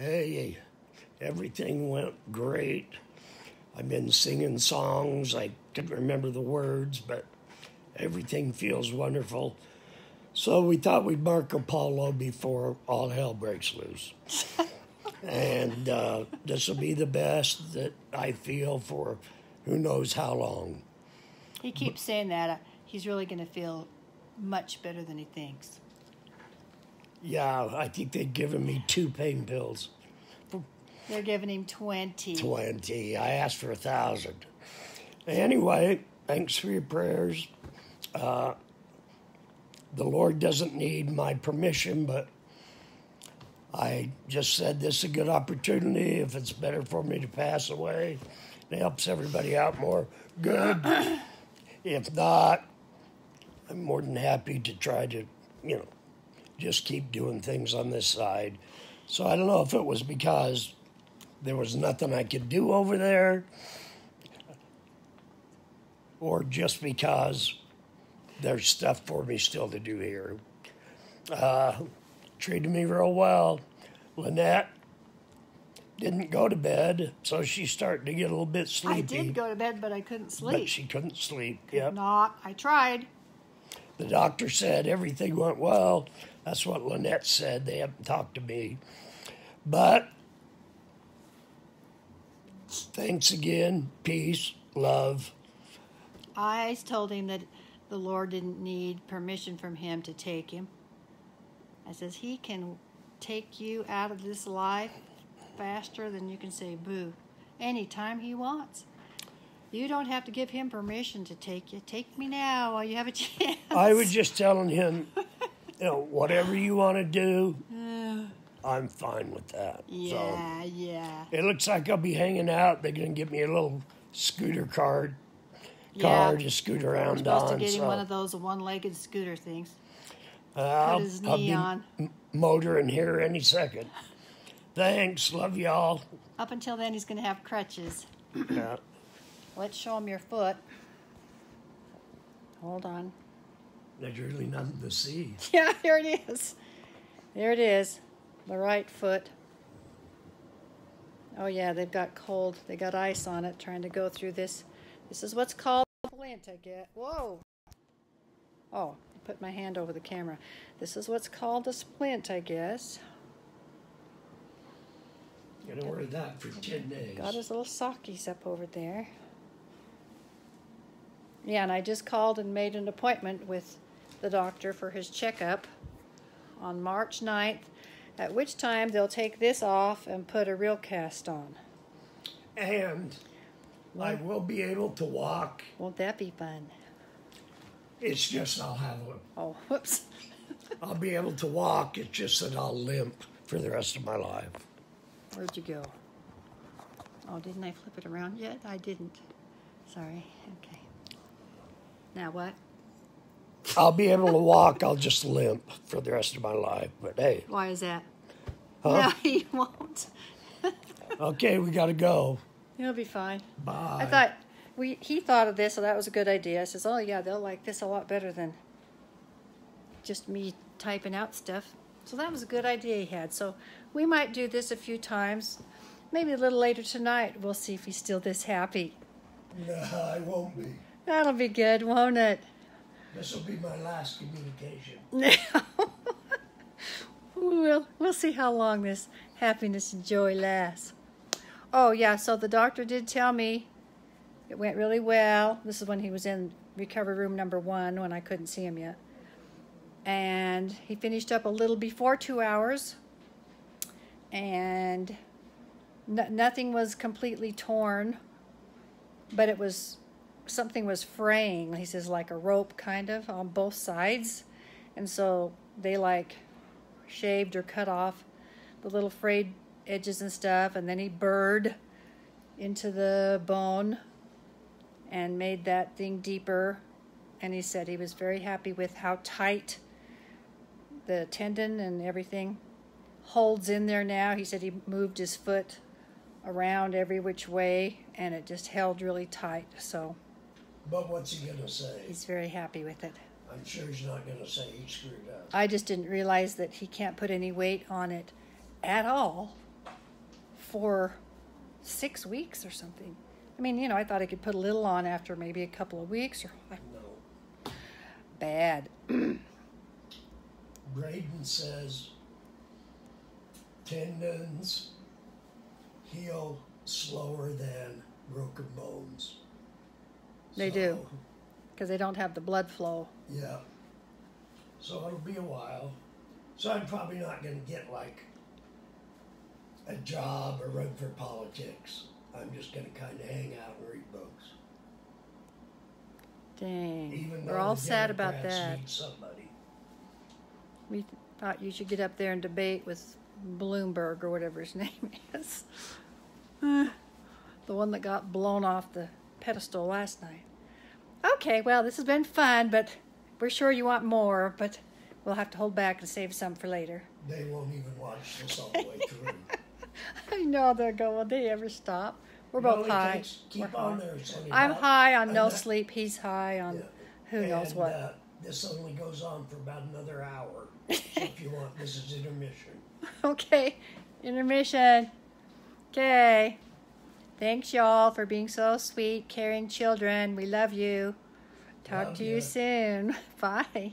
Hey, everything went great. I've been singing songs. I couldn't remember the words, but everything feels wonderful. So we thought we'd Marco Polo before all hell breaks loose. and uh, this will be the best that I feel for who knows how long. He keeps saying that. He's really going to feel much better than he thinks. Yeah, I think they've given me two pain pills. They're giving him 20. 20. I asked for a thousand. Anyway, thanks for your prayers. Uh, the Lord doesn't need my permission, but I just said this is a good opportunity. If it's better for me to pass away, it helps everybody out more. Good. if not, I'm more than happy to try to, you know, just keep doing things on this side. So I don't know if it was because there was nothing I could do over there or just because there's stuff for me still to do here. Uh, treated me real well. Lynette didn't go to bed, so she's starting to get a little bit sleepy. I did go to bed, but I couldn't sleep. But she couldn't sleep. Yep. Not. I tried. The doctor said everything went well. That's what Lynette said. They haven't talked to me. But thanks again. Peace, love. I told him that the Lord didn't need permission from him to take him. I says, He can take you out of this life faster than you can say boo anytime He wants. You don't have to give him permission to take you. Take me now while you have a chance. I was just telling him, you know, whatever you want to do, I'm fine with that. Yeah, so, yeah. It looks like I'll be hanging out. They're going to give me a little scooter card, car to scoot around We're supposed on. to get so, one of those one-legged scooter things. uh, I'll, his I'll knee be on. m- motoring here any second. Thanks. Love y'all. Up until then, he's going to have crutches. Yeah. Let's show him your foot. Hold on. There's really nothing to see. Yeah, there it is. There it is. The right foot. Oh yeah, they've got cold. They got ice on it trying to go through this. This is what's called a splint, I get. Whoa. Oh, I put my hand over the camera. This is what's called a splint, I guess. Gonna wear that for 10 days. Got his little sockies up over there. Yeah, and I just called and made an appointment with the doctor for his checkup on March 9th, at which time they'll take this off and put a real cast on. And I will be able to walk. Won't that be fun? It's just I'll have a, Oh, whoops. I'll be able to walk. It's just that I'll limp for the rest of my life. Where'd you go? Oh, didn't I flip it around yet? I didn't. Sorry. Okay. Now what? I'll be able to walk. I'll just limp for the rest of my life. But hey, Why is that? Huh? No, he won't. okay, we got to go. He'll be fine. Bye. I thought we he thought of this, so that was a good idea. I says, "Oh yeah, they'll like this a lot better than just me typing out stuff." So that was a good idea he had. So we might do this a few times. Maybe a little later tonight. We'll see if he's still this happy. No, I won't be. That'll be good, won't it? This will be my last communication. we'll we'll see how long this happiness and joy lasts. Oh yeah, so the doctor did tell me it went really well. This is when he was in recovery room number one when I couldn't see him yet. And he finished up a little before two hours. And no, nothing was completely torn, but it was something was fraying. He says like a rope kind of on both sides. And so they like shaved or cut off the little frayed edges and stuff, and then he burred into the bone and made that thing deeper. And he said he was very happy with how tight the tendon and everything holds in there now. He said he moved his foot around every which way and it just held really tight. So But what's he gonna say? he's very happy with it. I'm sure he's not gonna say he screwed up. I just didn't realize that he can't put any weight on it at all. for six weeks or something. I mean, you know, I thought I could put a little on after maybe a couple of weeks or No. bad. Braden says tendons heal slower than broken bones. They do. because they don't have the blood flow. Yeah. So it'll be a while. So I'm probably not going to get like a job or run for politics. I'm just going to kind of hang out and read books. Dang. Even We're all sad about that. Somebody. We thought you should get up there and debate with Bloomberg or whatever his name is. The one that got blown off the pedestal last night. Okay, well, this has been fun, but we're sure you want more, but we'll have to hold back and save some for later. They won't even watch this all the way through. I know they'll go, will they ever stop? We're both only high. We're on high. there. I'm about- high on and no that- sleep. He's high on yeah. who knows what. Uh, this only goes on for about another hour. so if you want, this is intermission. Okay, intermission. Okay. Thanks, y'all, for being so sweet, caring children. We love you. Talk Love to you ya. soon. Bye.